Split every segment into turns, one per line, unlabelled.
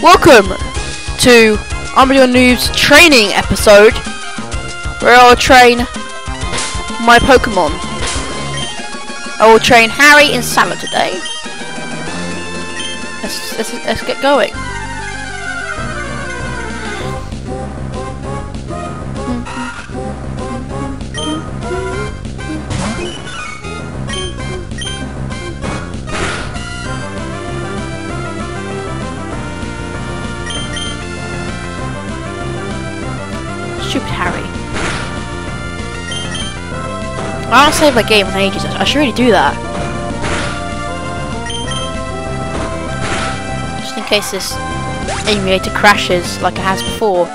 Welcome to Umbreon Noob's training episode where I'll train my Pokemon. I will train Harry and Salah today. Let's, let's, let's get going. I don't save my game in ages. I should really do that. Just in case this emulator crashes like it has before.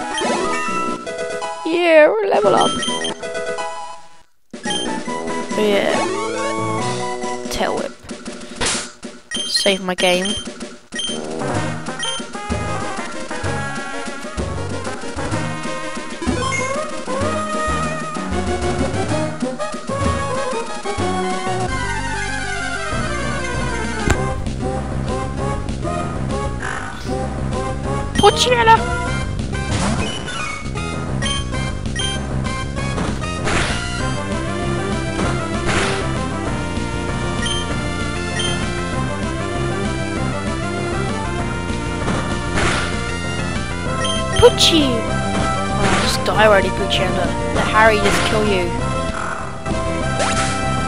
Yeah, we're level up. Yeah. Tail whip. Save my game. Pochella! Poochie! Oh, just die already, Poochella. Uh, let Harry just kill you.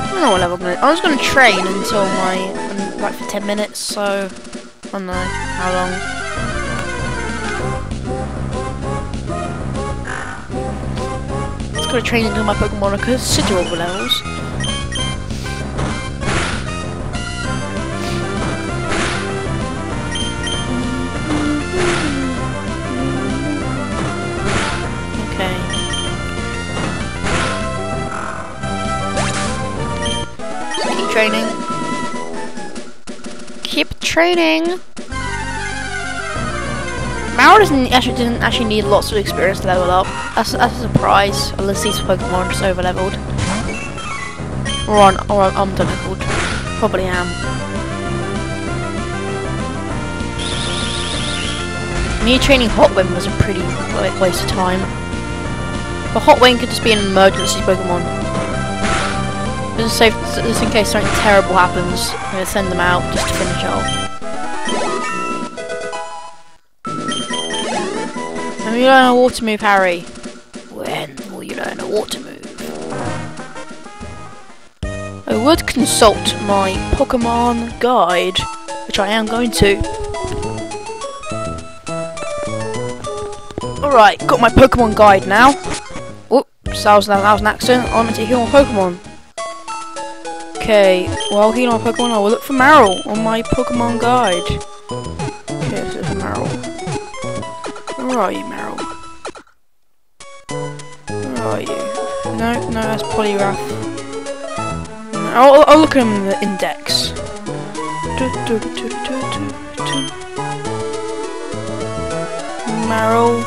I don't know what level I'm gonna. I was gonna train until my. like for 10 minutes, so. I don't know how long. Let's go train into my Pokemon are considerable levels. Okay. Keep training. Keep training. Mara doesn't actually didn't actually need lots of experience to level up. That's, that's a surprise, unless these Pokemon are just over leveled. Or on or I'm under leveled. Probably am. Me training Hot Wind was a pretty like, waste of time. But Hot Wind could just be an emergency Pokemon. Just, just in case something terrible happens, I'm gonna send them out just to finish off. When you learn a water move, Harry? When will you learn a water move? I would consult my Pokemon guide, which I am going to. Alright, got my Pokemon guide now. Oops, that was, that was an accident. I meant to heal my Pokemon. Okay, while healing my Pokemon, I will look for Marill on my Pokemon guide. Okay, this is Marill. Where are you, Marill? Are you? No, no, that's Poliwrath. I'll, oh, I'll oh, oh, look at him in the index. Du, du, du, du, du, du. Marill.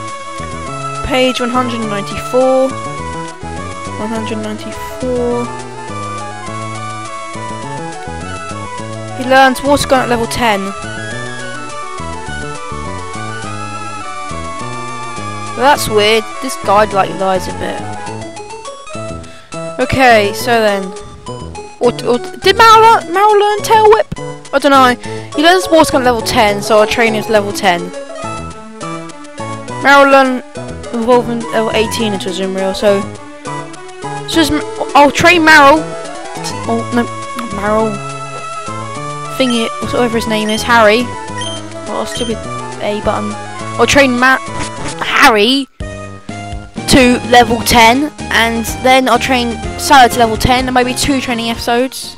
Page 194. 194. He learns Water Gun at level 10. Well, that's weird. This guide like lies a bit. Okay, so then, or, or did Marill learn, Tail Whip? I don't know. He learns Water Gun level 10, so I'll train him to level 10. Marill learn Evolving level 18 into Azumarill, so so just, I'll train Marill. Oh no, Marill. Thingy, whatever his name is, Harry. Oh, stupid A button. I'll train Matt. Harry to level 10 and then I'll train Salah to level 10 and maybe two training episodes.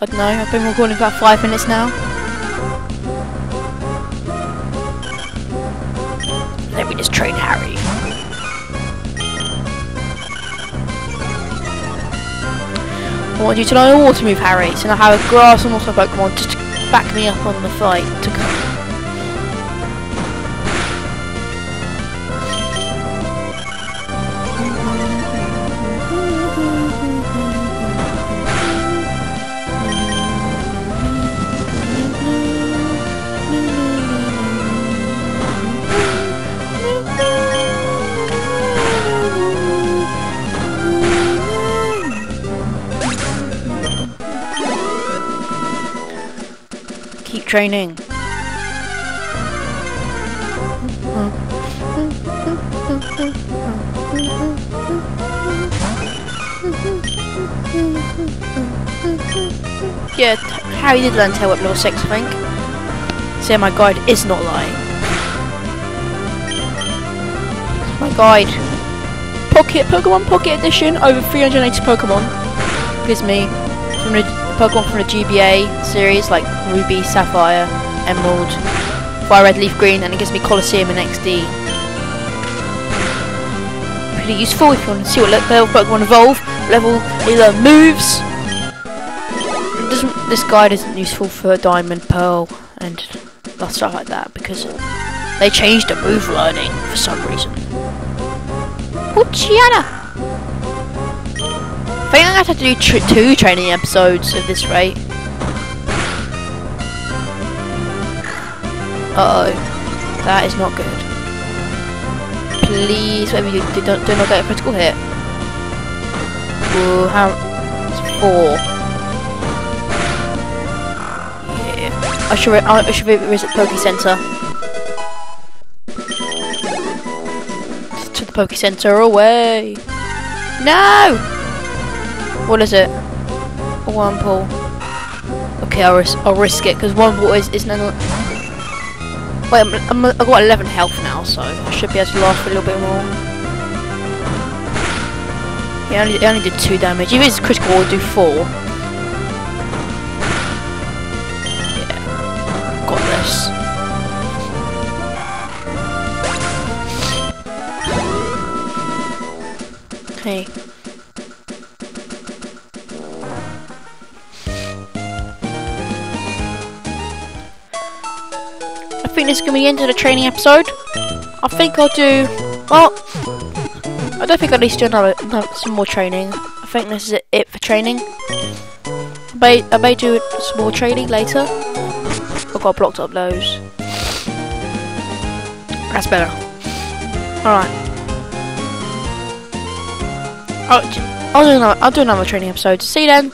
I don't know, I've been recording for about five minutes now. Let me just train Harry. I want you to learn a water move, Harry, so I have a grass and water Pokemon just to back me up on the fight to come. Training. Yeah, Harry did learn Tail Whip level 6, I think. So my guide is not lying. My guide. Pocket, Pokemon Pocket Edition, over 380 Pokemon. Gives me Pokemon from the GBA series, like Ruby, Sapphire, Emerald, Fire Red, Leaf Green, and it gives me Colosseum and XD. Pretty useful if you want to see what level Pokemon evolve, level either moves. This guide isn't useful for Diamond, Pearl, and stuff like that because they changed the move learning for some reason. Poochyena! I think I have to do tr two training episodes at this rate. Uh oh, that is not good. Please, whatever you do, don't, do not get a critical hit. Ooh, how? It's four. I should I should visit Poke Center. To the Poke Center away. No. What is it? A Wurmple. Okay, I'll risk I'll risk it because Wurmple is is no. Wait, I'm, I'm, I've got 11 health now, so I should be able to last for a little bit more. He only, only did 2 damage. If it's critical, will do 4. Okay. Think this is going to be the end of the training episode. I think I'll do... Well, I don't think I need to do another, some more training. I think this is it for training. I may, I may do some more training later. I've got blocked up those. That's better. Alright. I'll, I'll do another, I'll do another training episode. See you then.